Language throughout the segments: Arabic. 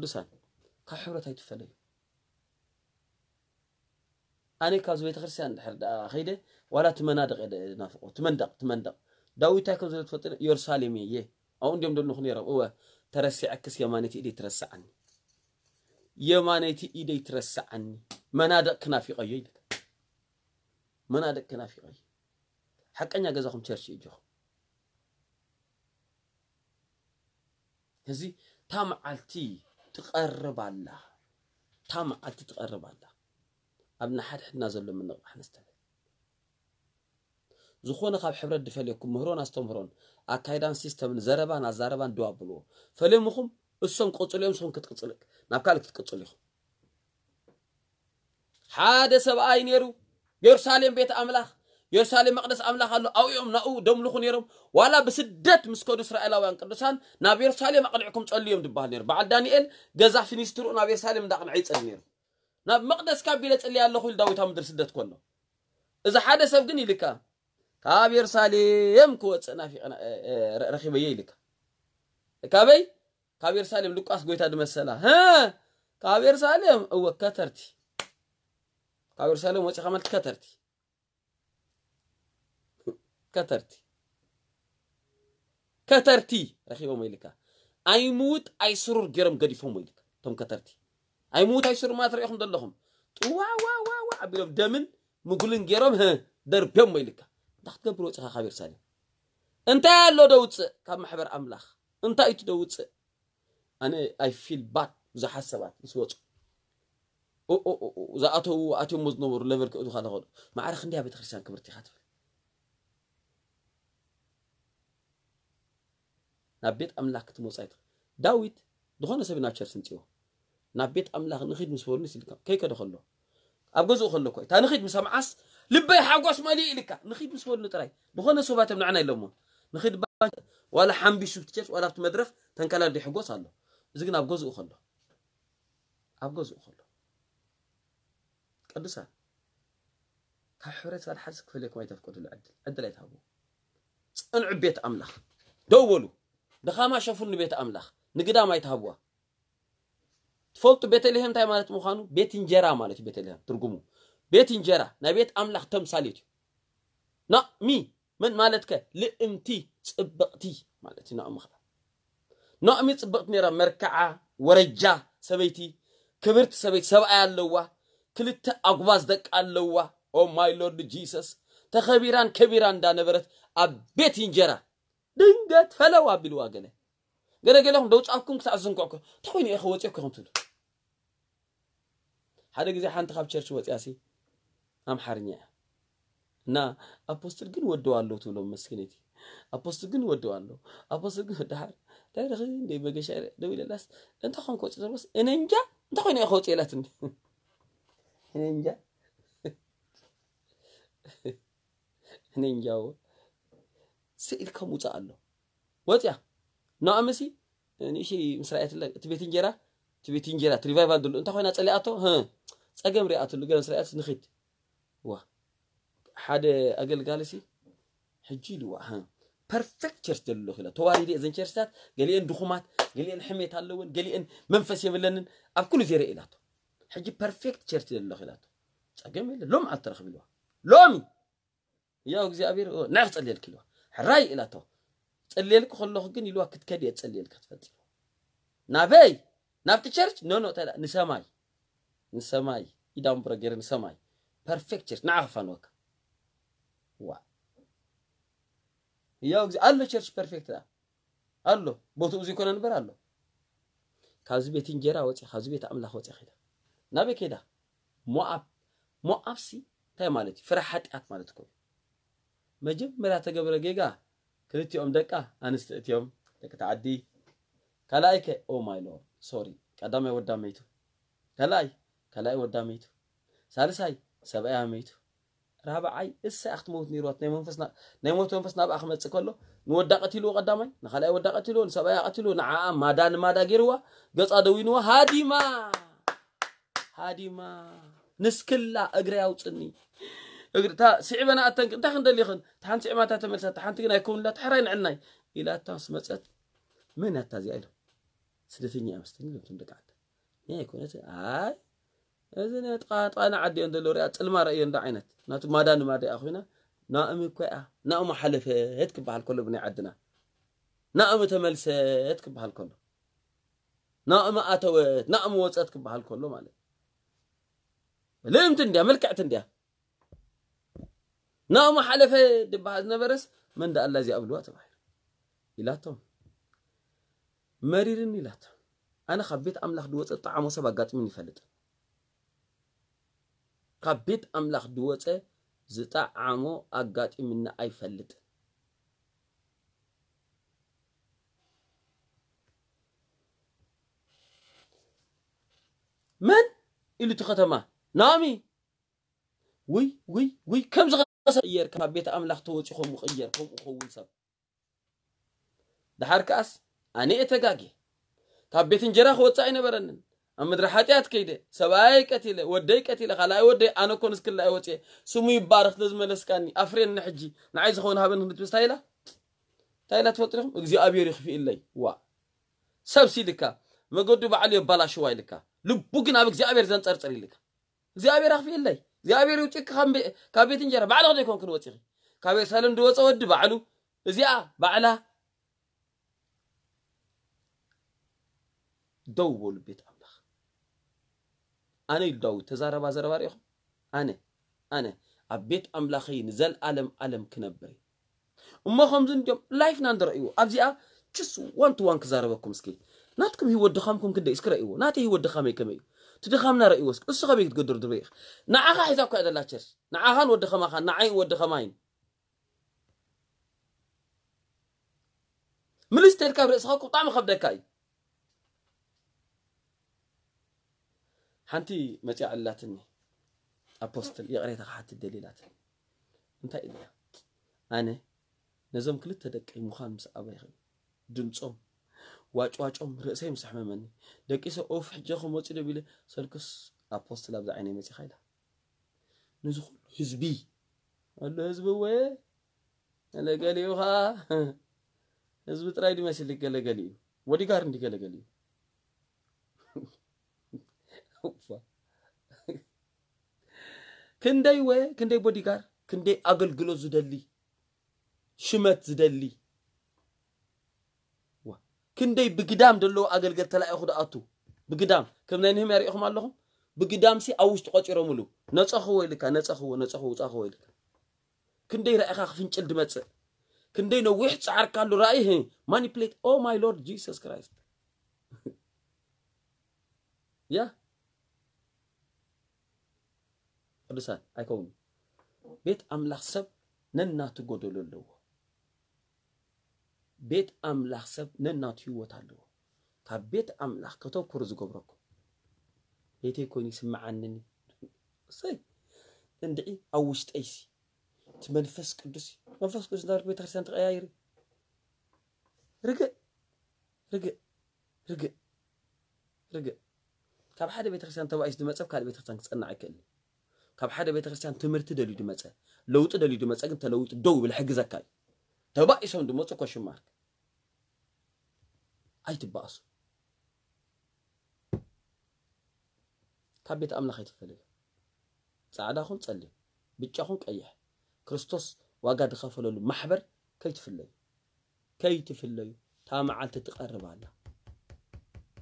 قدسان كحورت هاي تفلي أنا كازوي تخرسي عند حرد خيدة ولا تمندق إذا نافق تمندق تمندق داوي تاكل زي تفتن يرسالي مية يه. أو عندهم دول نخني رب هو ترسي عكس يمانتي إيدي ترسى عني يمانتي إيدي ترسى عني منادق كنافي قيل منادق كنافي قيل حق أني جزاكم ترشي جو هذي تام علتي ትቐርባላ እታ መዓልቲ ትቐርባላ ኣብ ንሓድሕድና ዘሎ ምንቕባሕ ነስተብል ዝኾነ ካብ ሕብረት ድፈልየኩም ምህሮን ኣስተምህሮን ኣካይዳን ሲስተምን ዘረባን ኣዛረባን ድዋ ኣብልዎ ፈልየምኹም እሶም ክቕፅሉ እዮም ስኹም ክትቅፅል ናብ ካልእ ክትቅፅሉ ኢኹም ሓደ ሰብኣይ ነይሩ የሩሳሌም ቤተ ኣምላኽ የሩሳሌም መቅደስ ኣምላኽ ኣሎ ኣብኦም ናብኡ ደምልኹ ነይሮም ዋላ ብስደት ምስ ከዱ እስራኤላውያን ቅዱሳን ናብ የሩሳሌም ኣቕኒዕኩም ጸልዩ እዮም ድበሃል ነይሩ በዓል ዳንኤል ገዛ ፊኒስትርኡ ናብ የሩሳሌም እንዳቕንዐ ይጸሊ ነይሩ ናብ መቕደስ ካብ ቢለ ጽልያ ኣለኹ ኢሉ ዳዊት ምድሪ ስደት ኮሎ እዚ ሓደ ሰብ ግን ኢልካ ካብ የሩሳሌም ክወፅእ ናፊቕና ረኺበየ ኢልካ ካበይ ካብ የሩሳሌም ሉቃስ ጎይታ ድመሰላ ካብ የሩሳሌም እወ ከተርቲ ካብ የሩሳሌም ወፂኻ ማለት ከተርቲ كترتي كترتي رخيبهم يلك أيموت سرور جرم قديفهم يلك تم كترتي أيموت أيسرور ما تريهم دلهم وا وا وا وا أبيهم دمن مقولين جرم ها دربهم يلك تحت قبرو تخا خبير سالم أنت لو دوت كم محبر أملاخ أنت أيت دوت أنا I feel bad إذا حسبت مسوت أو أو أو إذا أتوا أتوا مزنور ليفر كأدو خلاص ما عارف خنديها بتخرسان كبرتي خاتم ናብ ቤት ኣምላኽ ክትመፃ ኢትኽእል ዳዊት ዝኾነ ሰብ ናብ ቸርች ንፅዎ ናብ ቤት ኣምላኽ ንኽድ ምስ በሉንስ ስልካ ከይከደ ከሎ ኣብ ገዝኡ ከሎ ኮይ እታ ንኽድ ምሰምዓስ ልበይ ሓጓስ መሊኡ ኢልካ ንኽድ ምስ በሉ ጥራይ ዝኾነ ሰባትም ንዕና ኢሎሞ ንኽድ ዋላ ሓንቢሱ ትቸርስ ዋላ ብቲ መድረኽ ተንከላል ዶ ይሕጎስ ኣሎ እዚ ግን ኣብ ገዝኡ ከሎ ኣብ ገዝኡ ከሎ ቅዱሳን ካብ ሕብረተሰብ ሓደ ክፈለየኩም ኣይተፍቀዱሉ ዕድል ዕድል ኣይትሃብዎ ፅንዑ ቤት ኣምላኽ ደው በሉ ድኻማ ሸፉን ቤት ኣምላኽ ንግዳም ኣይትሃብዋ ትፈልጡ ቤተልሔም እንታይ ማለት ምዃኑ ቤት እንጀራ ማለት እዩ ቤተልሔም ትርጉሙ ቤት እንጀራ ናይ ቤት ኣምላኽ ተምሳሌት እዩ ናእሚ መን ማለት ከ ልእምቲ ፅብቕቲ ማለት እዩ ናእሚ ከዓ ናእሚ ፅብቕቲ ነራ መርክዓ ወረጃ ሰበይቲ ክብርቲ ሰበይቲ ሰብኣይ ኣለዋ ክልተ ኣጉባዝ ደቂ ኣለዋ ኦ ማይ ሎርድ ጂሰስ ተኸቢራን ከቢራን እንዳነበረት ኣብ ቤት እንጀራ ድንገት ፈለው ኣቢልዋ ገለ ገለገለኹም ደውፃብኩም ክትኣዝንኩዕኩ እንታይ ኮይኑ ኢኸ ወፂኩ ይኹም ትብሉ ሓደ ግዜ ሓንቲ ካብ ቸርች ወፅያሲ ኣምሓርኛ እያ እና ኣፖስትል ግን ወደው ኣለዉ ትብሎም መስኪነቲ ኣፖስትል ግን ወደው ኣለዉ ኣፖስትል ግን ድሓር ዳይረክ እንደ መገሻ ደው ኢለላስ እንታይ ኮን ክወፅእ ዘለዎስ እነ እንጃ እንታይ ኮይኑ ኢኸ ወፅእ ኢላት እነ እንጃ እነ እንጃዎ سئل كم وصل له واتيا نعمسي نيشي يعني مسرائيل الله تبي تنجرة تبي تنجرة تريفاي فاندول أنت خوينا تسألي أتو ها سأجمع رأي أتو لقينا مسرائيل نخيت وا حد أقل قالسي حجيل وا ها perfect church دلله خلا تواري دي أزن church سات قالي إن دخومات قالي إن حمية هاللون قالي إن منفس يبلنن أب كل زيرة إلى أتو حجي perfect church دلله خلا سأجمع له لوم على الترخ بالوا يا أخزي أبير نعرف تسألي الكلوا ሕራይ ኢላቶ ፀልየልክ ከለኹ ግን ኢልዋ ክትከድ እየ ፀልየልካ ትፈፂሙ ናበይ ናብቲ ቸርች ኖኖ እንተ ንሰማይ ንሰማይ ኢዳምብሮ ገይረ ንሰማይ ፐርፌክት ቸርች ንዓኸ ፋንወካ ዋ ያው ግዜ ኣሎ ቸርች ፐርፌክት ኣሎ ቦትኡ ይኮነ ንበር ኣሎ ካብዚ ቤት እንጀራ ወፅ ካብዚ ቤት ኣምላኽ ወፅ ከይዳ ናበይ ከይዳ ሞኣብ ሞኣብሲ እንታይ ማለት እዩ ፍራሕ ሓጢኣት ማለት ኮይኑ መጀመርያ ተገብረ ጌጋ ክልቲኦም ደቃ ኣንስቲ እትዮም ደቂ ተዓዲ ካልኣይ ከ ኦ ማይ ሎርድ ሶሪ ቀዳማይ ወዳመይቱ ካልኣይ ካልኣይ ወዳመይቱ ሳልሳይ ሰብኣያ መይቱ ራብዓይ እሳይ ኣክትመውት ነይርዋት ናይ ሞት መንፈስ ናብኣ ክመፅእ ከሎ ንወዳ ቀቲልዎ ቀዳማይ ንካልኣይ ወዳ ቀቲልዎ ንሰብኣያ ቀቲልዎ ንዓኣ ማዳ ንማዳ ገይርዋ ገፃ ደዊንዋ ሃዲማ ሃዲማ ንስክላ እግሪ ያውፅኒ يقول تا سيبنا أتن تاخد اللي خن تحن سيما تا تمرس تحن تجينا يكون لا تحرين عناي إلى تانس مسات من التازي إله سلفيني أمستني لم تندك عاد يا يكون هذا آي هذا نتقاط أنا عدي عند اللوري أتلمار أي عند عينت نات ما دان ما دي أخوينا نائم كوا نائم حلف هتك بهالكل بني عدنا نائم تمرس هتك بهالكل نائم أتوت نائم وسأتك بهالكل ما لي ليه متندي ملكة تندي نعم حلفه دبعز نبرس من ده الذي أبلوا تبعير إلى توم مريرين إلى توم أنا خبيت أملاخ دوت الطعام وسبقت مني فلت خبيت أملاخ دوت زتا عمو أقات إمنا أي فلت من؟ إلي تختمه نامي وي وي وي كم زغ قصير كما بيت أملاخ توتي خو مخير خو خو سب دحر كأس أنا إتجاجي كاب بيت إنجرا خو تسعين برنن أما درحاتي كيده سباي كتيلة ودي كتيلة خلاي ودي أنا كونس كلا أوتي سمي بارخ لازم نسكاني أفرين نحجي نعايز خون هابن نتبس تايلة تايلة تفترهم إجزي أبي رخ في إللي وا سب سيلكا ما قدو بعلي بلا شوي لك لبوكنا بإجزي أبي رزان ترتري لكا إجزي أبي رخ في إللي እግዚኣብሔር ይውጭክ ካብ ቤት እንጀራ ባዕሉ ይኮን ኮንክ ንወፂኺ ካብ ኤርሳሌም ድወፀ ወዲ ባዕሉ እዚኣ ባዕላ ደው በሉ ቤት ኣምላኽ ኣነ ኢሉ ዳዊት ተዛረባ ዘረባ ሪኢኹም ኣነ ኣነ ኣብ ቤት ኣምላኸይ ንዘለኣለም ኣለም ክነብር እዩ እሞ ከምዚ እንዲኦም ላይፍና ንድረእይዎ ኣብዚኣ ችስ ዋን ቱ ዋን ክዛረበኩም እስኪ ናትኩም ሂወት ድኻምኩም ክንደይ እስክረእይዎ ናተይ ሂወት ድኻመይ ከመይ እዩ تدخمنا رأي وسك أسخة بيك تقدر دريخ نعاها حزابك هذا لا تشر نعاها نود خماها نعاين ود خماين ملستير كابر أسخة طعم خبدكاي حنتي ما تيع اللاتني أبوستل يغريتك حتى الدليلات انت إليا أنا نزم كل تدك المخامس مسأبا يخل دنصم ዋጭዋጮም ርእሰይ ምስ ሕመመኒ ደቂ ሰብ ኦፍ ሕጀኹም ወፂ ዶ ቢለ ሰልክስ ኣፖስትል ኣብዛ ዓይነ መፂኻ ኢላ ንዚ ኩሉ ህዝቢ ኣሎ ህዝቢ ወ ገለገሊኡ ከዓ ህዝቢ ጥራይ ድመስል ገለገሊ እዩ ወዲጋር ገለገሊ እዩ ክንደይ ወ ክንደይ ቦዲጋር ክንደይ ኣገልግሎት ዝደሊ ሽመት ዝደሊ ክንደይ ብግዳም ደለዉ ኣገልገል ተላኢኹ ደኣቱ ብግዳም ከም ናይ ንህም ያሪእኹም ኣለኹም ብግዳምሲ ኣብ ውሽጢ ቆፂሮምሉ ነፀኽዎ ኢልካ ነፀኽዎ ነፀኽዎ ውፃኽዎ ኢልካ ክንደይ ራእኻ ክፍንጭል ድመፅእ ክንደይ ነዊሕ ፃዓርካሉ ራእይ ማኒፕሌት ኦ ማይ ሎርድ ጂሰስ ክራይስት ያ ቅዱሳን ኣይከውኑ ቤት ኣምላኽ ሰብ ነናቱ ጎደሉ ኣለዎ بيت أملاخ سب ننتهي وتعلو تبيت أملاخ كتو كرز جبركم بيتي كوني سمع عنني سي ندعي أوشت أيسي تمنفس كدوسي منفس كدوسي دارك بيت خرسان تغيير رجع رجع رجع رجع كاب حدا بيت خرسان توايس دمت سب كاب بيت خرسان تصنع كل كاب حدا بيت خرسان تمرت دلو دمت لو تدلو دمت أجن تلو تدوب الحق زكاي تبقسهم دمو تسو question mark اي تبقسو كابيت طيب املا خيت فلي سعادة خون تسلي بيتشا خون كايح كرستوس واقاد خفلو المحبر كيت فلي كيت فلي تامع عال تتقرب على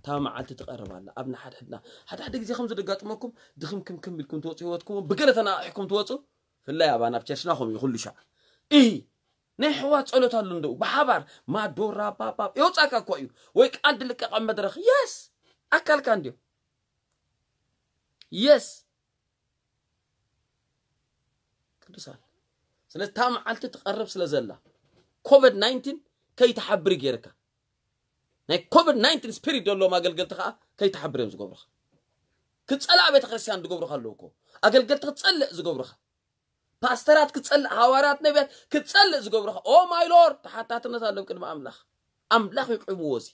تامع عال تتقرب على ابنا حد حدنا حد حد اكزي خمزة دقات مكم دخم كم كم بلكم توتي واتكم بقلت انا احكم توتو فلا يا بانا بتشنا خم يخلو شعر ايه ናይ ሕዋት ፀሎት ኣሎ እንደው ብሓባር ማዶራ ባባ የውፃካ እኳ እዩ ወይ ቃንዲ ልቀቕ መድረኽ የስ ኣካልካ እንድዮ የስ ቅዱሳን ስለዚ ታ መዓልቲ ትቐርብ ስለ ዘላ ኮቪድ 9 ከይተሓብሪ ገይርካ ናይ ኮቪድ 9 ስፒሪት ዘለዎም ኣገልገልቲ ከዓ ከይተሓብር እዮም ዝገብሩካ ክፀላእ ቤተክርስትያን ዝገብሩካ ኣለውኮ ኣገልገልቲ ክፀልእ ዝገብሩካ ፓስተራት ክትፀልእ ሃዋርያት ነቢያት ክትፀልእ ዝገብሩካ ኦ ማይ ሎርድ ተሓታትነት ኣሎም ቅድሚ ኣምላኽ ኣምላኽ ይቅዕምዎ እዚ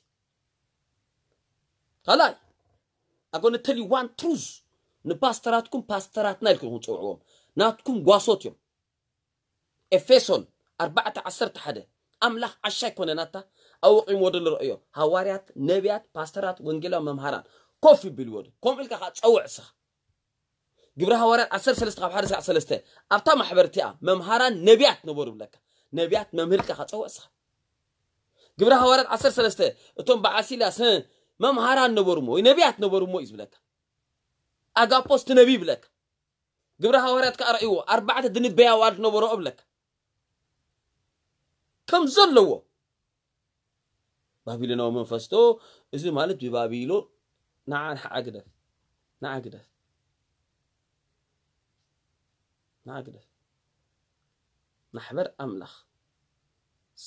ካልኣይ ኣጎነ ተሊ ዋን ትሩዝ ንፓስተራትኩም ፓስተራትና ኢልኩም ክንፅውዕዎም ናትኩም ጓሶት እዮም ኤፌሶን 4ዓ 411 ኣምላኽ ዓሻ ይኮነናታ ኣወቂምዎ ዶ ንርአዮ ሃዋርያት ነቢያት ፓስተራት ወንጌላዊ መምሃራን ኮፍ ይብልዎ ዶ ከምኡ ኢልካ ከዓ ፀውዕ ስኻ ግብረ ሃዋርያን 13 ካብ 1 ሳዕ 3 ኣብታ ማሕበርቲ እያ መምሃራን ነቢያት ነበሩ ይብለካ ነቢያት መምህርካ ካፀውዕ ስኻ ግብረ ሃዋርያን 13 እቶም ብዓሲላስ መምሃራን ነበሩሞ ወይ ነቢያት ነበሩሞ እዩ ዝብለካ ኣጋፖስ ትነቢ ይብለካ ግብረ ሃዋርያት ከዓ ረእይዎ ኣርባዕተ ድንበያ ዋልድ ነበሮ እብለካ ከም ዘለዎ ባቢሎናዊ መንፈስቶ እዚ ማለት ብባቢሎ ንዓን ሓግደፍ ንዓግደፍ ንኣግደፍ ማሕበር ኣምላኽ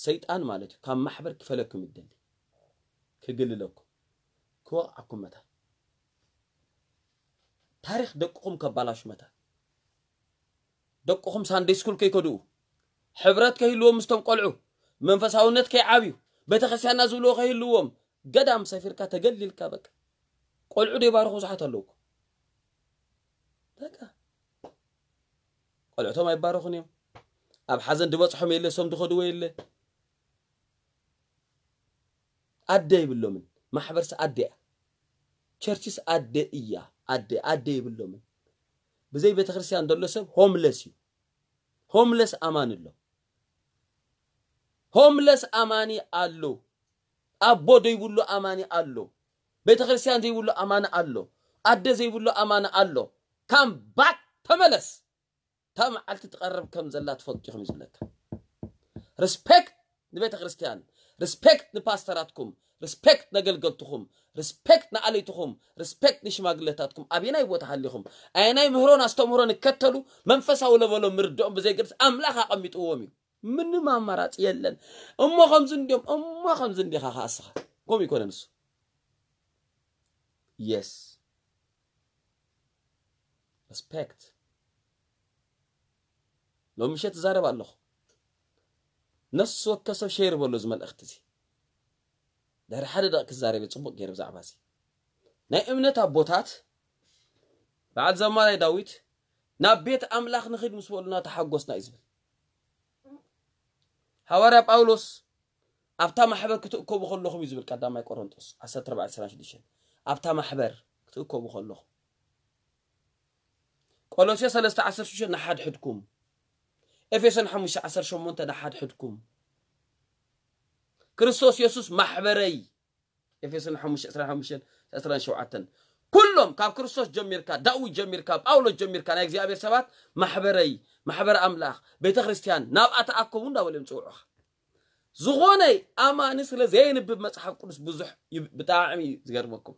ሰይጣን ማለት እዩ ካብ ማሕበር ክፈለኩም ይደሊ ክግልለኩም ክወቕዓኩም መታ ታሪክ ደቅኹም ከባላሹ መታ ደቅኹም ሳንደይ ስኩል ከይከድኡ ሕብረት ከይህልዎም ምስቶም ቆልዑ መንፈሳውነት ከይዓብዩ ቤተክርስትያና ዝብልዎ ከይህልዎም ገዳም ሰፊርካ ተገሊልካ በቃ ቆልዑ ደይባርኩ ብዙሓት ኣለውኩ በቃ ቆልዕቶም ኣይባረኹን እዮም ኣብ ሓዘን ድበፅሖም የለ ሶም ድኸድዎ የለ ኣደ ይብሎምን ማሕበርሲ ኣደ እያ ቸርችስ ኣደ እያ ኣደ ኣደ ይብሎምን ብዘይ ቤተ ክርስትያን ዘሎ ሰብ ሆምለስ እዩ ሆምለስ ኣማን ኣሎ ሆምለስ ኣማኒ ኣሎ ኣቦ ዘይብሉ ኣማኒ ኣሎ ቤተ ክርስትያን ዘይብሉ ኣማኒ ኣሎ ኣደ ዘይብሉ ኣማኒ ኣሎ ካም ባክ ተመለስ تا መዓልቲ ትቐርብ ከም ዘላ ትፈልጡ ትፈልጥ ዝብለካ ሪስፔክት ንቤተ ክርስትያን ሪስፔክት ንፓስተራትኩም ሪስፔክት ነገልገልትኹም ሪስፔክት ንኣለይትኹም ሪስፔክት ንሽማግለታትኩም ኣበየናይ ቦታ ሃሊኹም ኣየናይ ምህሮን ኣስተምህሮ ንከተሉ መንፈሳዊ ለበሎም ምርድኦም ብዘይገርስ ኣምላኽ ኣቐሚጥዎም እዩ ምንም ኣማራፂ የለን እሞ ከምዚ እንዲኦም እሞ ከምዚ እንዲኻ ከኣስኻ ከምኡ ይኮነ ንሱ የስ ሪስፔክት ሎሚ ሸ ትዛረብ ኣለኹ ነሱ ወከብ ሰብ ሸይር በሎ እዚ መልእኽቲ እዚ ድሕሪ ሓደ ደቂ ክዛረብ እየ ፅቡቅ ገይሩ ብዛዕባ እዚ ናይ እምነት ኣቦታት በዓል ዘማናይ ዳዊት ናብ ቤት ኣምላኽ ንኽድ ምስ በሉና ተሓጎስና እዩ ዝብል ሃዋርያ ጳውሎስ ኣብታ ማሕበር ክትእከቡ ከለኹም እዩ ዝብል ቀዳማይ ቆሮንጦስ 1426 ኣብታ ማሕበር ክትእከቡ ከለኹም ቆሎሴ 316 ንሓድሕድኩም ኤፌሶን 518 ዳሓድሕድኩም ክርስቶስ የሱስ ማሕበረይ ኤፌሶን 525 ኩሎም ካብ ክርስቶስ ጀሚርካ ዳእዊ ጀሚርካ ጳውሎስ ጀሚርካ ናይ እግዚኣብሔር ሰባት ማሕበረይ ማሕበረ ኣምላኽ ቤተ ክርስቲያን ናብኣ ተኣከቡ እንዳበሎም ፅውዑኻ ዝኾነ ኣማኒ ስለ ዘየንብብ መፅሓፍ ቅዱስ ብዙሕ ብጣዕሚ እዩ ዝገርመኩም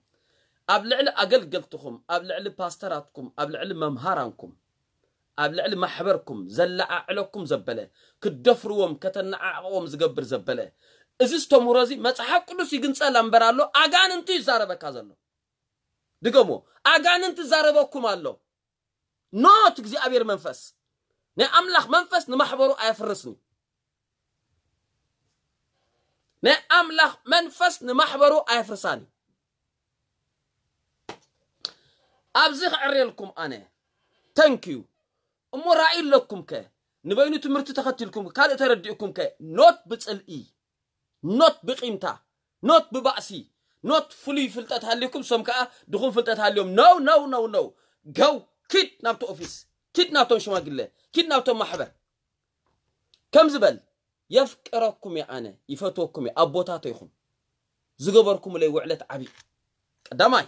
ኣብ ልዕሊ ኣገልገልትኹም ኣብ ልዕሊ ፓስተራትኩም ኣብ ልዕሊ መምሃራንኩም ኣብ ልዕሊ ማሕበርኩም ዘለዓዕለኩም ዘበለ ክደፍርዎም ከተነዓቕዎም ዝገብር ዘበለ እዚ ዝተምህሮ እዚ መፅሓፍ ቅዱስ ይግንፀላ እምበር ኣሎ ኣጋንንቲ ይዛረበካ ዘሎ ድገሞ ኣጋንንቲ ዛረበኩም ኣሎ ኖት እግዚኣብሔር መንፈስ ናይ ኣምላኽ መንፈስ ንማሕበሩ ኣየፍርስን ናይ ኣምላኽ መንፈስ ንማሕበሩ ኣየፍርሳን ኣብዚ ክዕርየልኩም ኣነ ተንኪዩ እሞ ራእይ ኣለኩም ከ ንበይኑ ትምህርቲ ተኸቲልኩም ካልእ ተረዲእኩም ከ ኖት ብፅልኢ ኖት ብቂምታ ኖት ብባእሲ ኖት ፍሉይ ፍልጠት ሃልይኩም ሶም ከዓ ድኹም ፍልጠት ሃልዮም ነው ነው ነው ነው ገው ኪድ ናብቲ ኦፊስ ኪድ ናብቶም ሽማግለ ኪድ ናብቶም ማሕበር ከም ዝበል የፍቅረኩም እየ ኣነ ይፈትወኩም እየ ኣቦታተይኹም ዝገበርኩም ለይ ውዕለት ዓብዪ ቀዳማይ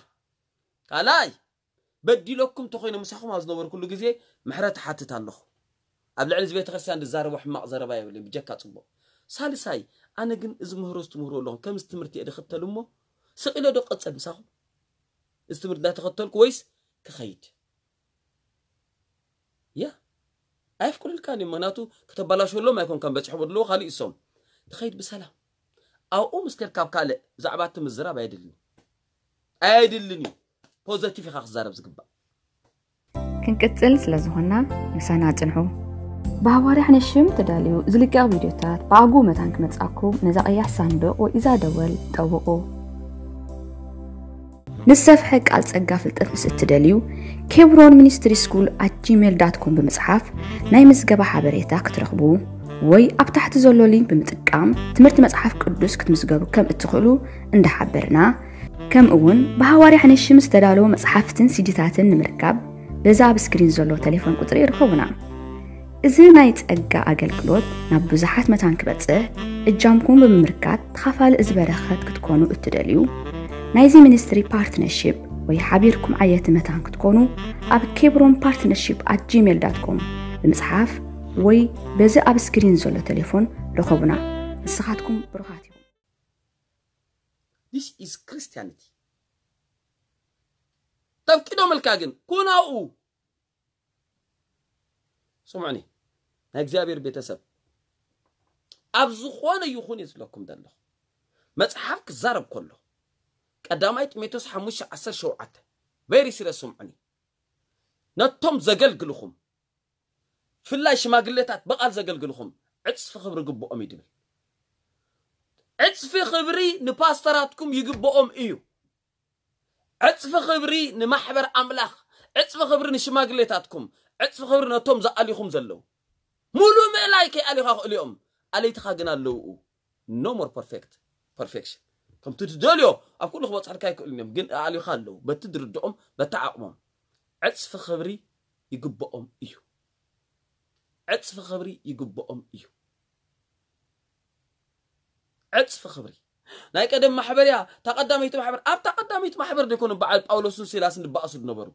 ካልኣይ بديلكم تخوين مسخهم هذا نور كل جزء محرات حتى تنخ قبل عن زبيت خسر عند زار وح معذرة بايا اللي بجاك تصبه سال ساي أنا جن إذا مهروس تمهرو لهم كم استمرتي إذا خدت لهمه سقيلة دق أتسب مسخهم استمر ده تخدت الكويس كخيد يا عارف كل اللي كان يمناتو كتب بلاش ولا ما يكون كان بتحبر له خالي اسم تخيد بسلام أو أم كاب كالة زعبات مزرعة بايدلني أيدلني بوزيتيف خا خزارب زغبا كنكتل سلا زهنا مسانا تنحو بهواري حنا شم تداليو زليكا فيديو تاع باغو متانك متصاكو نزا اي صندوق و اذا دول طوقو نسف حق قال صقا فلطت مستدليو كيبرون مينستري سكول @جيميل دات كوم بمصحف ناي مزغبا حبريتا كترخبو وي اب تحت زولو لينك بمتقام تمرت مصحف قدوس كتمزغبو كم اتخلو عند حبرنا كم اون بهواري حن الشمس تدالو مصحفتن سيديتاتن نمركب بزاب سكرين زلو تليفون قطري يرخونا إذا نايت أجا أجل كلوت نبزحات متان كبتسه الجامكم بمركات تخافال إزبرخات كتكونوا اتدليو نايزي منستري بارتنرشيب وي حبيركم عيات متان كتكونوا أب كيبرون بارتنرشيب at gmail.com بمصحف وي بزي أب سكرين زولو تليفون لخبنا نسخاتكم بروخاتيو ዲስ ኢዝ ክርስቲያኒቲ። ተብቂዶ መልካ ግን ኩናኡ ስሙዕኒ ናይ እግዚኣብሔር ቤተሰብ ኣብ ዝኾነ ይኹን እየ ዝብለኩም ዘለኹ መፅሓፍ ክዛረብ ከሎ ቀዳማይ ጢሞቴዎስ 517 ቨሪ ስለ ስምዑኒ ነቶም ዘገልግልኹም ፍላይ ሽማግሌታት በቓል ዘገልግልኹም ዕፅፊ ክብሪ ግብኦም እዩ ድብል ዕፅፊ ክብሪ ንፓስተራትኩም ይግብኦም እዩ ዕፅፊ ክብሪ ንማሕበር ኣምላኽ ዕፅፊ ክብሪ ንሽማግሌታትኩም ዕፅፊ ክብሪ ነቶም ዝኣሊኹም ዘለዉ ሙሉእ ምእላይ ከይኣሊኻ ክእልኦም ኣለይትኻ ግን ኣለውኡ ኖ ሞር ፐርፌክት ፐርፌክሽን ከምቲ ትደልዮ ኣብ ኩሉ ክበፅሕልካ ይክእልን እዮም ግን ኣኣሊኻ ኣለዉ በቲ ድርድኦም በቲ ዓቕሞም ዕፅፊ ክብሪ ይግብኦም እዩ ዕፅፊ ክብሪ ይግብኦም እዩ ዕፅፊ ክብሪ ናይ ቀደም ማሕበር እያ እታ ቀዳመይቲ ማሕበር ኣብታ ቀዳመይቲ ማሕበር ደይኮኑን በዓል ጳውሎስን ሲላስን ድበኣሱ ዝነበሩ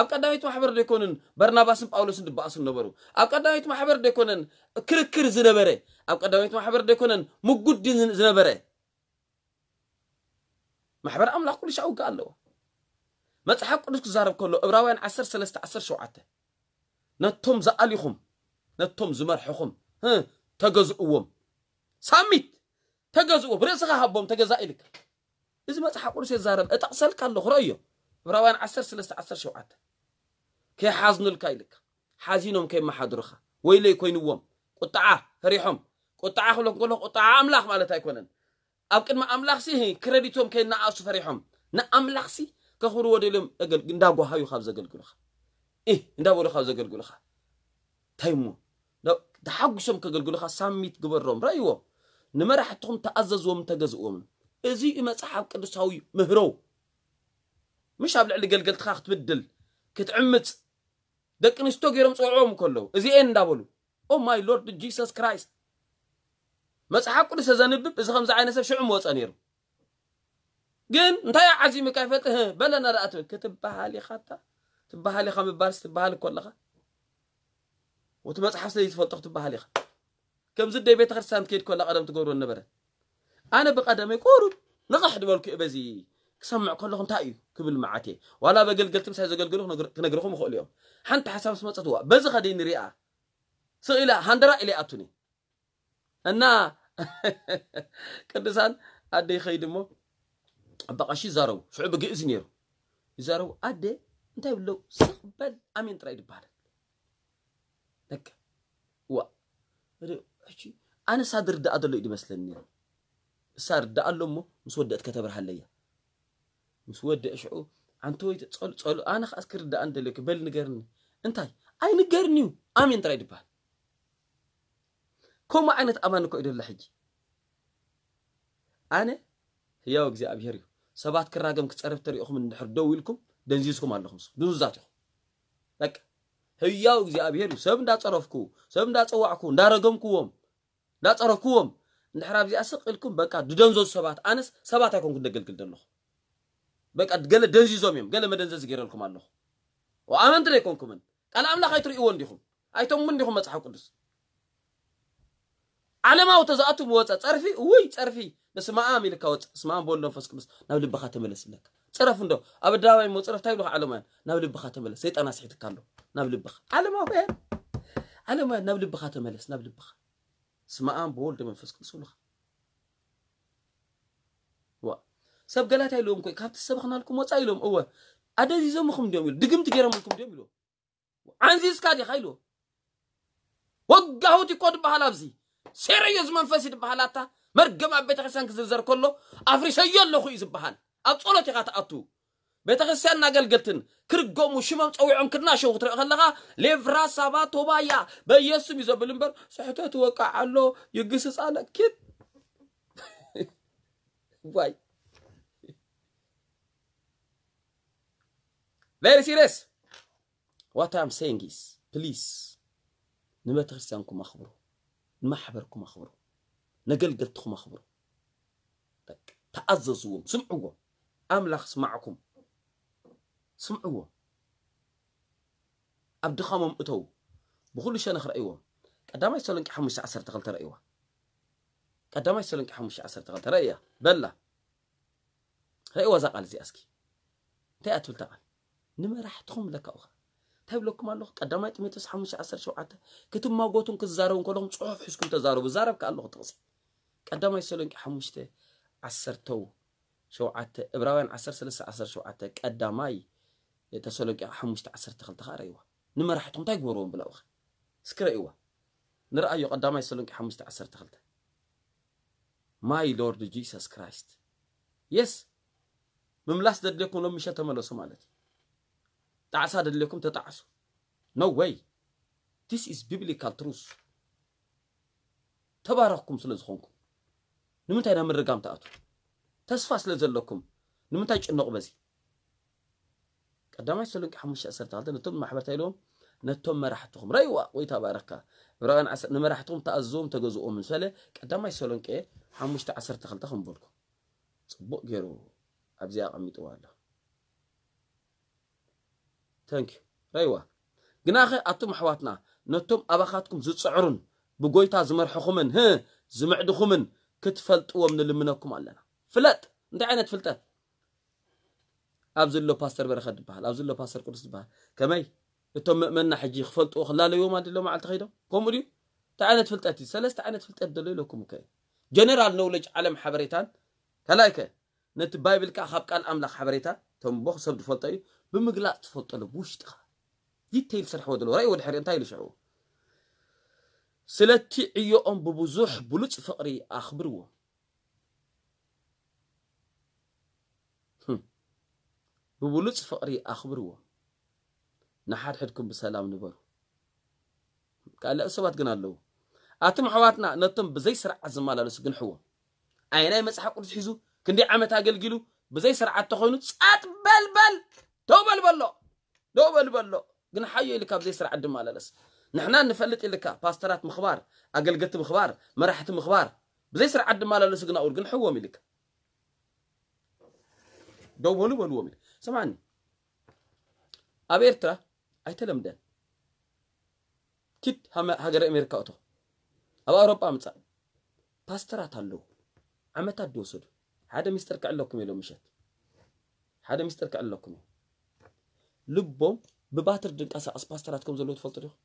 ኣብ ቀዳመይቲ ማሕበር ደይኮኑን በርናባስን ጳውሎስን ድበኣሱ ዝነበሩ ኣብ ቀዳመይቲ ማሕበር ደይኮነን ክርክር ዝነበረ ኣብ ቀዳመይቲ ማሕበር ደይኮነን ምጉድ ዝነበረ ማሕበር ኣምላኽ ኩሉ ሻውጋ ኣለዎ መፅሓፍ ቅዱስ ክዛረብ ከሎ ዕብራውያን 1317 ነቶም ዝኣሊኹም ነቶም ዝመርሕኹም ተገዝእዎም ሳሚት ተገዝኡ ብርእስኻ ሃቦም ተገዛእ ኢልካ እዚ መፅሓፍ ቅዱስ የዛረብ እጠቕሰልካ ኣለኹ ረአዮ ዕብራውያን 1317 ከይሓዝኑልካ ኢልካ ሓዚኖም ከይመሓድሩኻ ወይለይ ኮይንዎም ቁጣዓ ፈሪሖም ቁጣዓ ክብሎ ከሎ ቁጣዓ ኣምላኽ ማለት ኣይኮነን ኣብ ቅድሚ ኣምላኽሲ ክረዲቶም ከይናኣሱ ፈሪሖም ንኣምላኽሲ ከኽብርዎ ደልዮም እንዳጓሃዩ ካብ ዘገልግሉኻ እንዳበሉ ካብ ዘገልግሉኻ እንታይ እሞ ተሓጒሶም ከገልግሉኻ ሳሚት ግበሮም ረእይዎም نمرحتهم تأززهم تجزؤهم إزي إما صحاب كده مهرو مش قبل اللي قال قلت خاخت بدل كت عمت دك نستوقي رمز عوم كله إزي إن دابلو Oh my Lord Jesus Christ ما صحاب كده سزنب إذا خمسة عين سب شو عموس أنير جن انت يا بلا انا رأته كتب بحالي خاطة تب بحالي بارس تب كلها وتمسح حسن يتفلطخ تب بحالي كم زد بيت خرسان كيد كل قدم تقول النبرة أنا بقدمي قورب نقحد بالك كبزي كسمع كلهم تأيو كبل معتي ولا بقول قلت مسح زقل قلهم نقرخهم خو اليوم حنت حساب اسمه سطوة بز خدين رئة سئلة هندرة إلي أتوني أنا كدسان أدي خيدمو بقاشي زارو شعب جئز نيرو زارو أدي እንታይ ብሎ ስቕ በል أمين ترى ድበሃል لك ዋ أنا سادر دا أدلو إدي مسلني صار دا أدلو مو مسود دا أتكتب رحل ليا مسود دا أشعو عنتو تقول تقول أنا أذكر دا أدلو كبل نقرني أنتاي أي نقرنيو آمين ترى دبا كوما أنا أمانك إدي اللحج أنا هي وجزء أبيهري سبات كراجم كتعرف تري أخو من دحر دو لكم دنزيسكم على خمس دون زاتكم لك هي وجزء أبيهري سبم دات عرفكو سبم دات أوعكو دارجمكوهم ዳፀረክዎም እንድሕር ኣብዚኣስ ኢልኩም በቃ ድደንዘዙ ሰባት ኣነስ ሰባት ኣይኮንኩ ደገልግል ዘለኹ በቃ ገለ ደንዚዞም እዮም ገለ መደንዘዚ ገይረልኩም ኣለኹ ኣመንቲ ዘይኮንኩምን ካል ኣምላኽ ኣይትርእይዎ እንዲኹም ኣይቶምን ዲኹም መፅሓፍ ቅዱስ ዓለማዊ ተዛኣቱ ወፀ ፀርፊ እውይ ፀርፊ ንስማኣም ኢልካ ወፅእ ስማኣም በሎ መንፈስ ቅዱስ ናብ ልብኻ ተመለስ ብለካ ፅረፍ እንዶ ኣብ ኣደባባይ ሞ ፅረፍ እንታይ ብልካ ዓለማውያን ናብ ልብኻ ተመለስ ሰይጣን ኣስሒትካ ኣሎ ናብ ልብኻ ዓለማውያን ዓለማውያን ናብ ልብኻ ተመለስ ናብ ልብኻ اسمع أم بول تمن فسق سولخ وا سب قالت هاي لهم كوي كابت سب خنا لكم وتعي لهم أوه أدا زيزو مخم ديوم يلو دقم تكيرا مخم ديوم يلو عن زيز كادي خايلو وقهوتي كود بحالابزي سيري يزمن فسيد بحالاتا مرقم عبيت خسان كزرزر كله أفريشا يلو خيز بحال أبطولتي غات أطو ቤተክርስትያን እናገልገልትን ክርጎሙ ሽመም ፀዊዖም ክድናሸው ክትርኢ ከለኻ ሌቭራ ሳባ ቶባያ በኢየሱስም እዩ ዘብል እምበር ስሕተት ወቃዕ ኣሎ ይግስፃለ ኪት ዋይ ቨሪ ሲሪየስ ዋት ኣም ሴይንግ ኢስ ፕሊዝ ንቤተክርስትያንኩም ኣኽብሩ ንማሕበርኩም ኣኽብሩ ነገልገልትኩም ኣኽብሩ ተኣዘዝዎም ስምዕዎም ኣምላኽ ስማዕኩም ስምዕዎ ኣብ ድኻሞም እተው ብኩሉ ሸነኽ ረእይዎ ቀዳማይ ተሰሎንቄ 512 ረእይዋ ቀዳማይ ተሰሎንቄ 512 ረእያ በላ ረእይዋ እዛ ቃል እዚኣ እስኪ እንታይ እያ ትብል ተቓል ንመራሕትኹም ለካኡኸ እንታይ ብለኩም ኣለኹ ቀዳማይ ጢሞቴዎስ 517 ክትማጎቱን ክትዛረቡ ከለኹም ፅሑፍ ሒዝኩም ተዛረቡ ዛረብካ ኣለኹ ጥቕሲ ቀዳማይ ተሰሎንቄ 5 ዓሰርተው ሸውዓተ ዕብራውያን 13 17 ቀዳማይ ተሰሎቂያ ሓሙሽተ ዓሰርተ ክልተ ከዓ ረእይዋ ንመራሕቶም እንታይ ግበርዎም ብላኡ ኸ እስኪ ረእይዋ ንረአዮ ቀዳማይ ተሰሎንቄ ሓሙሽተ ዓሰርተ ክልተ ማይ ሎርድ ጂሰስ ክራይስት የስ ምምላስ ደድልየኩም ሎም ምሸ ተመለሱ ማለት እዩ ጣዕሳ ደድልየኩም ተጣዕሱ ኖ ወይ ዲስ ኢዝ ቢብሊካል ትሩስ ተባረኽኩም ስለ ዝኾንኩም ንምንታይ ናብ ምርጋም ተኣቱ ተስፋ ስለ ዘለኩም ንምንታይ ጭነቑ በዚ ቀዳማይ ሓሙሽተ ዓሰርተ ክልተ ነቶም ማሕበረታይ ኢሎም ነቶም መራሕትኹም ረይዋ ወይ ተባረካ ዕብራውያን ንመራሕትኹም ተኣዝዎም ተገዝኦምን ሰለ ቀዳማይ ተሰሎንቄ ሓሙሽተ ዓሰርተ ክልተ ክንበልኩም ፅቡቅ ገይሩ ኣብዚኣ ኣቐሚጥዋ ኣሎ ተንኪዩ ረይዋ ግናኸ ኣቶም ኣሕዋትና ነቶም ኣባኻትኩም ዝፅዕሩን ብጎይታ ዝመርሕኹምን ዝምዕድኹምን ክትፈልጥዎም ንልምነኩም ኣለና ፍለጥ እንታይ ዓይነት ፍልጠት ኣብ ዘሎ ፓስተር በረኸት ዝበሃል ኣብ ዘሎ ፓስተር ቅዱስ ዝበሃል ከመይ እቶም ምእመና ሕጂ ክፈልጥዎ ክላለዮም ኣደሎ መዓልቲ ከይዶም ከምኡ ድዩ እንታይ ዓይነት ፍልጠት እዩ ሰለስተ ዓይነት ፍልጠት ደሎ ኢለኩም ከ ጀነራል ኖውለጅ ዓለም ሓበሬታን ካልኣይ ከ ነቲ ባይብል ከዓ ካብ ቃል ኣምላኽ ሓበሬታ ተንቦ ሰብ ዝፈልጦ እዩ ብምግላፅ ትፈልጠሉ ብውሽጢኻ ዲተይል ስርሕዎ ዘለዎ ራእይ ወድሕሪ እንታይ ኢሉ ሽዕዎ ስለቲ ዕዮኦም ብብዙሕ ብሉፅ ፍቕሪ ኣኽብርዎም ብብሉፅ ፍቕሪ ኣኽብርዎ ንሓድሕድኩም ብሰላም ንበሩ ካልእ ሰባት ግን ኣለዉ ኣቶም ኣሕዋትና ነቶም ብዘይ ስርዓት ዝመላለሱ ግንሕዎም ዓይናይ መፅሓፍ ቅዱስ ሒዙ ክንደይ ዓመት ኣገልጊሉ ብዘይ ስርዓት ተኮይኑ ፃጥ በልበል ደውበልበሎ ደውበልበሎ ግን ሓዮ ኢልካ ብዘይ ስርዓት ድመላለስ ንሕና ንፈልጥ ኢልካ ፓስተራት ምኽባር ኣገልገቲ ምኽባር መራሕቲ ምኽባር ብዘይ ስርዓት ድመላለሱ ግን ኣብኡ ግን ሕዎም ኢልካ ደውበሉ በልዎም ኢልካ ስማን ኣብ ኤርትራ ኣይተለምደን ኪድ ሃገረ ኣሜሪካ እቶ ኣብ ኣውሮጳ ምፃእ ፓስተራት ኣለዉ ዓመታት ድወሰዱ ሓደ ሚስጥር ክዕለኩም ኢሎም ምሸት ሓደ ሚስጥር ክዕለኩም እዩ ልቦም ብባትር ድንቀሳቀስ ፓስተራት ከም ዘለዉ ትፈልጡ ዲኹም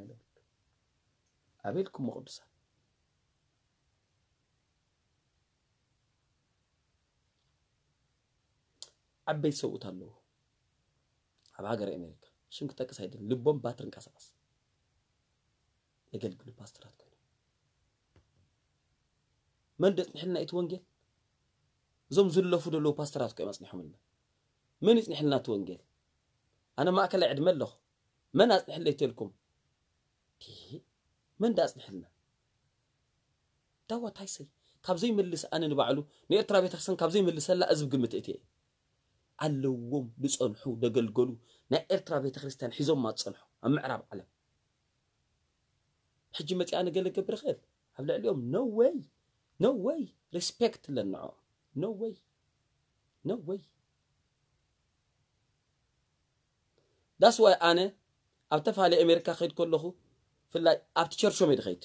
ኦ ሎርድ ኣበልኩሞ ዓበይት ሰብኡት ኣለዉ ኣብ ሃገር ኣሜሪካ ሽም ክጠቅስ ኣይደልን ልቦም ባትርን ቀሳቀስ የገልግሉ ፓስተራት ኮይኑ መን ደፅንሕልና እቲ ወንጌል እዞም ዝለፉ ደለዉ ፓስተራት ኮ ኣፅኒሖምልና መን ይፅንሕልና እቲ ወንጌል ኣነ ማእከላይ ዕድመ ኣለኹ መን ኣፅንሕለ ይተልኩም መን ዳ ኣፅንሕልና ዳዋ ታይሰይ ካብ ዘይመልስ ኣነ ንባዕሉ ንኤርትራ ቤተክርስትያን ካብ ዘይመልሰላ እዝብ ግምት እቲ እየ علوهم بصنحو دقلقلو نا إرترا بيتا خريستان حيزوم ما تصنحو أم عرب علم حجي متي أنا قلقة برخير هفلع اليوم نو واي نو واي ريسبكت لنعو نو واي نو واي داس واي أنا أبتفع لأمريكا خيد كلهو فلاي أبتشر شو ميدخيت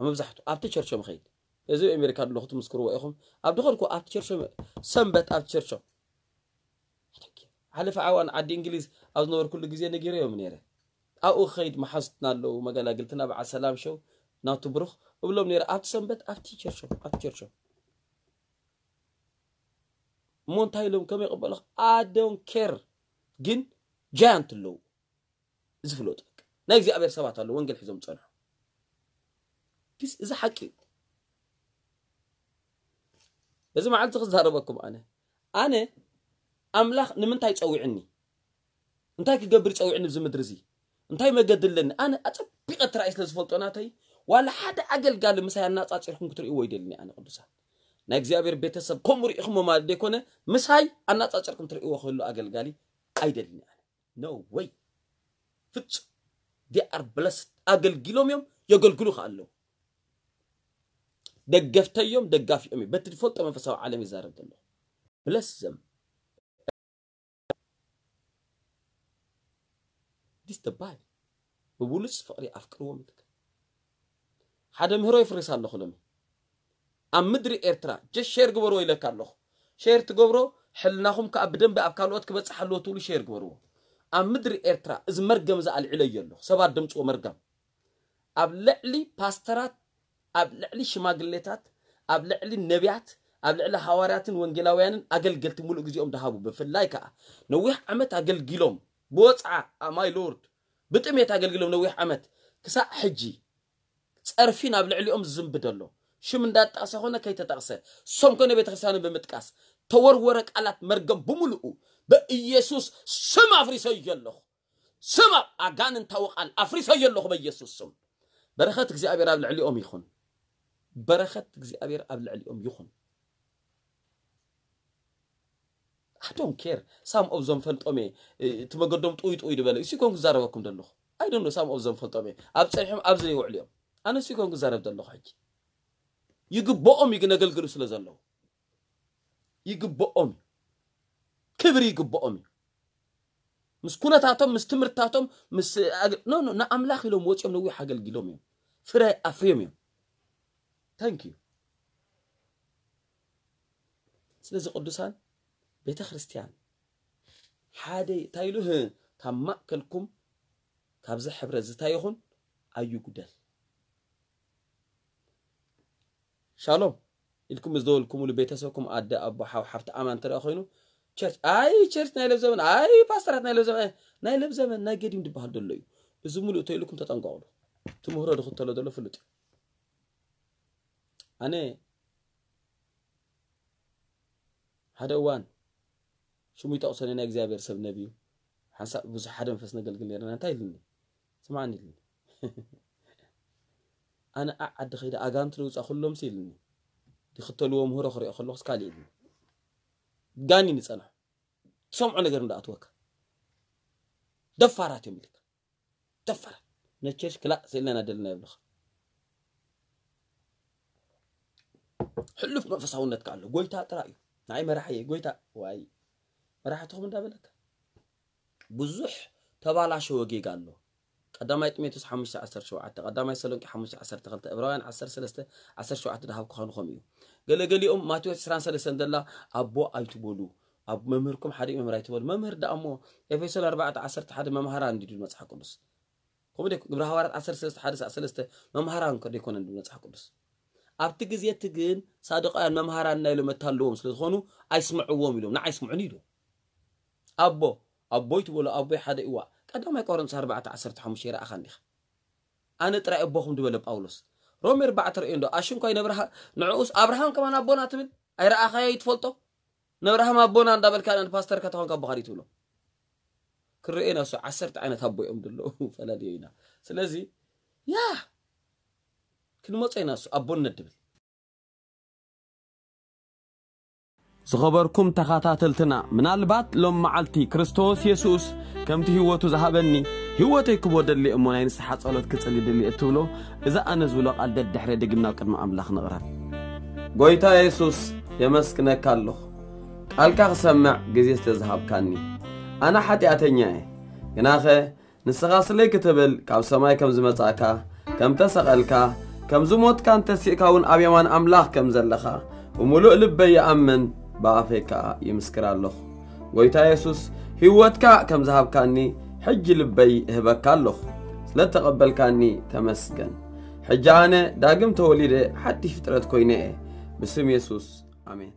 أما بزحتو أبتشر شو مخيد إذا أمريكا دلوخوت مسكروا إخوم أبدو خلقو أبتشر شو سنبت أبتشر شو حلف عوان عاد إنجليز أزنور كل جزء نجير يوم نيره أو خيد ما حصلنا له وما قال قلتنا بع سلام شو ناتو بروخ وبلوم نيره أت سنبت أت تشر شو أت تشر شو مون تايلوم كم يقبلخ I don't care جن جانت له زفلوتك نيجي أبير سبات له وانجل حزم تصنع بس إذا حكي إذا ما عاد تخذ هربكم أنا أنا ኣምላኽ ንምንታይ ፀዊዕኒ እንታይ ክገብር ይፀዊዕኒ ብዚ ምድሪ እዚ እንታይ መገዲ ኣለኒ ኣነ ኣፀቢቐ ትራእይ ስለ ዝፈልጦ ናተይ ዋላ ሓደ ኣገልጋሊ ምሳይ ኣናፃፂርኩም ክትርእይዎ ይደልኒ ኣነ ቅዱሳን ናይ እግዚኣብሔር ቤተሰብ ከምኡ ርኢኹሞ ማለት ደይኮነ ምሳይ ኣናፃፂርኩም ትርእይዎ ክህሉ ኣገልጋሊ ኣይደልኒ ኣነ ኖ ወይ ፍፁም ዲኣር ብለስ ኣገልጊሎም እዮም የገልግሉ ከ ኣለዉ ደገፍተዮም ደጋፊኦም እዩ በቲ ዝፈልጦ መንፈሳዊ ዓለም ይዛረብ ዘሎ ብለስ ዘም ዲስ ደ ባይ ብብሉፅ ፍቕሪ ኣፍቅርዎ ይትከ ሓደ ምህሮ ይፍርስ ኣለኹ ሎሚ ኣብ ምድሪ ኤርትራ ጀስ ሸር ግበርዎ ኢለካ ኣለኹ ሸር ትገብሮ ሕልናኹም ከዓ ብደንቢ ኣብ ካልኦት ክበፅሕ ኣለዎ ትብሉ ሸር ግበርዎ ኣብ ምድሪ ኤርትራ እዚ መርገም እዚ ኣልዕለ እዩ ኣለኹ ሰባት ደምፅዎ መርጋም ኣብ ልዕሊ ፓስተራት ኣብ ልዕሊ ሽማግሌታት ኣብ ልዕሊ ነቢያት ኣብ ልዕሊ ሃዋርያትን ወንጌላውያንን ኣገልገልቲ ሙሉእ ግዜኦም ድሃቡ ብፍላይ ከዓ ነዊሕ ዓመት ኣገልጊሎም ብወፃ ማይ ሎርድ ብጥሜ ኣገልግሎም ነዊሕ ዓመት ክሳዕ ሕጂ ፀርፊ ናብ ልዕሊኦም ዝዝምብ ደሎ ሽም እንዳጠቕሰ ኮነ ከይተጠቕሰ ሶም ኮነ ቤተክርስትያን ብምጥቃስ ተወርወረ ቃላት መርገም ብምሉኡ በኢየሱስ ስም ኣፍሪሰዩ ኣለኹ ስም ኣጋንንታዊ ቃል ኣፍሪሰዩ ኣለኹ በኢየሱስ ስም በረኸት እግዚኣብሔር ኣብ ልዕሊኦም ይኹን በረኸት እግዚኣብሔር ኣብ ልዕሊኦም ይኹን I don't care some of them ፈልጦሜ እቲ መገዶም ጥውይ ጥውይ ድበለ እሱ ኮንኩ ዛረበኩም ዘለኹ ኣይ ዶንት ኖ some of them ፈልጦሜ ኣብ ፀኒሖም ኣብዚ ይውዕሉ እዮም ኣነ እሱ ኮንኩ ዛረብ ዘለኹ ሕጂ ይግብኦም ይግነገልግሉ ስለ ዘለዉ ይግብኦም እዩ ክብሪ ይግብኦም እዩ ምስ ኩነታቶም ምስ ትምህርትታቶም ምስ ኖ ኖ ንኣምላኽ ኢሎም ወፂኦም ነዊሕ ኣገልጊሎም እዮም ፍረ ኣፍርዮም እዮም ታንክ ዩ ስለዚ ቅዱሳን بيت خريستيان حادي تايلوه كم ماكلكم كابز حبر زتايخون ايو قدال شالوم إلكم مزدول لكم ولو بيتسوكم أدى أبو حاو أمان ترى أخوينو تشيرش أي تشيرش ناي لب زمن أي باسترات ناي لب زمن ناي لب زمن ناي قديم دي بحال دولو بزمولو تايلو لكم تتنقعولو تمهورا دخل تلو دولو فلوتي أنا هذا وان شو ميتا أصلا أنا إخزابير سب نبيو حس بس حدا من فسنا قال قلنا أنا تايلني سمعني لني أنا أعد خيدا أجان تروز أخلهم سيلني دي خطلوهم هو رخري أخلهم سكالين قاني نسأنا سمع أنا قرن أتوك دفارات يملك دفارات نتشرش كلا سيلنا ندلنا يبلغ حلو في ما فصاونا تكالو قويتا ترايو نعي مرحية قويتا واي ራሕትኹም እንዳበለካ ብዙሕ ተባላሸ ወጌጋ ኣሎ ቀዳማይ ጢሞቴዎስ 517 ቀዳማይ ሰሎንቄ 512 ዕብራውያን 13 17 ድሃብ ክኾንኹም እዩ ገለገሊኦም ማቴዎስ 23 ደላ ኣቦ ኣይትበሉ ኣብ መምህርኩም ሓደ እዩ መምህር ኣይትበሉ መምህር ዳ እሞ ኤፌሶን 4 11 መምሃራን ዲዱ መፅሓፍ ቅዱስ ከምኡ ደይ ግብረ ሃዋርያት 13 መምሃራን ደይኮነ ዲዱ መፅሓፍ ቅዱስ ኣብቲ ግዜ እቲ ግን ሳድቃውያን መምሃራን ናይሎም መታለዎም ስለ ዝኾኑ ኣይስምዕዎም ኢሎም ንዓይ ስምዑን ኢሎም ኣቦ ኣቦይ ትብሎ ኣቦይ ሓደ እዋ ቀዳማይ ቆሮንቶስ 415 ረኣኻ እንዲኻ ኣነ ጥራይ ኣቦኹም ድበለ ጳውሎስ ሮሜ 4 ርእዮ ዶ ኣሽንኳ ነብርሃ ንዕኡስ ኣብርሃም ከማን ኣቦና ትብል ኣይረኣኻዮ ይትፈልጦ ነብርሃም ኣቦና እንዳበልካ ፓስተር ከተኾንካ ኣቦኻዲ ትብሎ ክርአየና ሱ ዓሰርተ ዓይነት ኣቦኦም ዘለዉ ፈላለዩ ኢና ስለዚ ያ ክንመፀ ኢና ሱ ኣቦነት ድብል ዝኸበርኩም ተኸታተልትና ምናልባት ሎም መዓልቲ ክርስቶስ የሱስ ከምቲ ህይወቱ ዝሃበኒ ህይወተይ ክቦ ደሊ እሞ ናይ ንስሓ ጸሎት ክጽሊ ድሊ እትብሎ እዛ ኣነ ዝብሎ ቓል ደድሕረ ድግምና ቅድሚ ኣምላኽ ንቕረብ ጐይታ የሱስ የመስክነካ ኣለኹ ቃልካ ክሰምዕ ግዜ ስለ ዝሃብካኒ ኣነ ሓጢኣተኛ እየ ግናኸ ንስኻ ስለይ ክትብል ካብ ሰማይ ከም ዝመጻእካ ከም ተሰቐልካ ከም ዝሞትካን ተሲእካ እውን ኣብ የማን ኣምላኽ ከም ዘለኻ ብምሉእ ልበይ ይኣምን ብኣፈ ከዓ ይምስክር ኣለኹ ጎይታ የሱስ ህይወትካ ከም ዝሃብካኒ ሕጂ ልበይ እህበካ ኣለኹ ስለ ተቐበልካኒ ተመስገን ሕጂ ኣነ ዳግም ተወሊደ ሓድሽ ፍጥረት ኮይነ እየ ብስም የሱስ ኣሜን